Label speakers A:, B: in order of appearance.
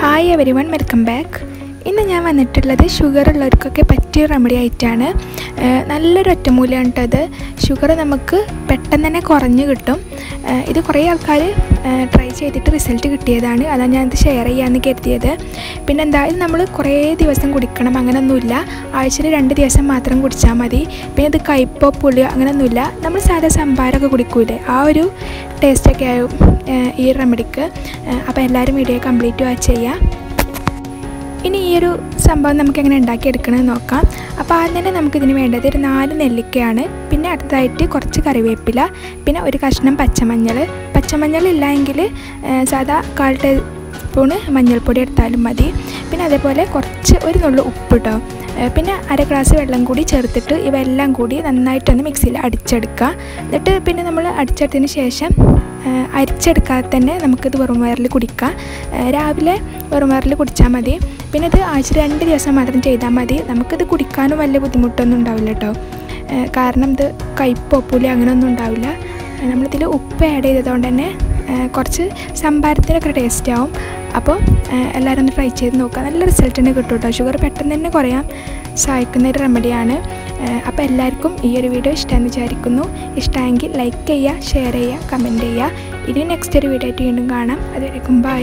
A: Hi everyone welcome back ഇന്ന് ഞാൻ വന്നിട്ടുള്ളത് ഷുഗർ ഉള്ളവർക്കൊക്കെ പറ്റിയ റെമഡി ആയിട്ടാണ്. നല്ലൊരു ഒറ്റമൂലിയാണ് കേട്ടത് ഷുഗർ നമുക്ക് പെട്ടെന്ന് തന്നെ കുറഞ്ഞ് കിട്ടും. ഇത് കുറേ ആൾക്കാർ ട്രൈ ചെയ്തിട്ട് റിസൾട്ട് കിട്ടിയതാണ്. അതാണ് ഞാനിത് ഷെയർ ചെയ്യാമെന്ന് കരുതിയത്. പിന്നെ എന്തായാലും നമ്മൾ കുറേ ദിവസം കുടിക്കണം അങ്ങനെയൊന്നുമില്ല ആഴ്ചയിൽ രണ്ട് ദിവസം മാത്രം കുടിച്ചാൽ മതി. പിന്നെ ഇത് കയ്പോ പുളിയോ അങ്ങനെയൊന്നുമില്ല നമ്മൾ സാധാ സംഭാരമൊക്കെ കുടിക്കൂലേ? ആ ഒരു ടേസ്റ്റൊക്കെ ആവും ഈ റെമഡിക്ക് അപ്പോൾ എല്ലാവരും വീഡിയോ കംപ്ലീറ്റ് വാച്ച് ഇനി ഈ ഒരു സംഭവം നമുക്ക് എങ്ങനെ ഉണ്ടാക്കിയെടുക്കണമെന്ന് നോക്കാം. അപ്പോൾ ആദ്യം തന്നെ നമുക്കിതിന് വേണ്ടത് ഒരു നാല് നെല്ലിക്കയാണ്. പിന്നെ അടുത്തതായിട്ട് കുറച്ച് കറിവേപ്പില പിന്നെ ഒരു കഷ്ണം പച്ചമഞ്ഞൾ. പച്ചമഞ്ഞൾ ഇല്ലെങ്കിൽ സാധാ കാൽ ടീസ്പൂണ് മഞ്ഞൾപ്പൊടി എടുത്താലും മതി. പിന്നെ അതേപോലെ കുറച്ച് ഒരു നുള്ളു ഉപ്പ് കേട്ടോ പിന്നെ അര ഗ്ലാസ് വെള്ളം കൂടി ചേർത്തിട്ട് ഇവയെല്ലാം കൂടി നന്നായിട്ടൊന്ന് മിക്സിയിൽ അടിച്ചെടുക്കുക. എന്നിട്ട് പിന്നെ നമ്മൾ അടിച്ചെടുത്തതിന് ശേഷം അരിച്ചെടുക്കാതെ തന്നെ നമുക്കിത് വെറും വയറിൽ കുടിക്കാം. രാവിലെ വെറും വയറിൽ കുടിച്ചാൽ മതി. പിന്നെ ഇത് ആഴ്ച രണ്ട് ദിവസം മാത്രം ചെയ്താൽ മതി. നമുക്കിത് കുടിക്കാനും വലിയ ബുദ്ധിമുട്ടൊന്നും ഉണ്ടാവില്ല കേട്ടോ. കാരണം ഇത് കയ്പോ പുലി അങ്ങനെയൊന്നും ഉണ്ടാവില്ല. നമ്മളിതിൽ ഉപ്പ് ആഡ് ചെയ്തതുകൊണ്ട് തന്നെ കുറച്ച് സംഭാരത്തിനൊക്കെ ടേസ്റ്റ് ആവും. അപ്പോൾ എല്ലാവരും ഒന്ന് ട്രൈ ചെയ്ത് നോക്കുക. നല്ല റിസൾട്ട് തന്നെ കിട്ടും കേട്ടോ. ഷുഗർ പെട്ടെന്ന് തന്നെ കുറയാൻ സഹായിക്കുന്ന ഒരു റെമഡിയാണ് അപ്പോൾ എല്ലാവർക്കും ഈ ഒരു വീഡിയോ ഇഷ്ടമെന്ന് വിചാരിക്കുന്നു. ഇഷ്ടമെങ്കിൽ ലൈക്ക് ചെയ്യുക ഷെയർ ചെയ്യുക കമന്റ് ചെയ്യുക. ഇനി നെക്സ്റ്റ് ഒരു വീഡിയോ ആയിട്ട് വീണ്ടും കാണാം. അതുവരെക്കും ബൈ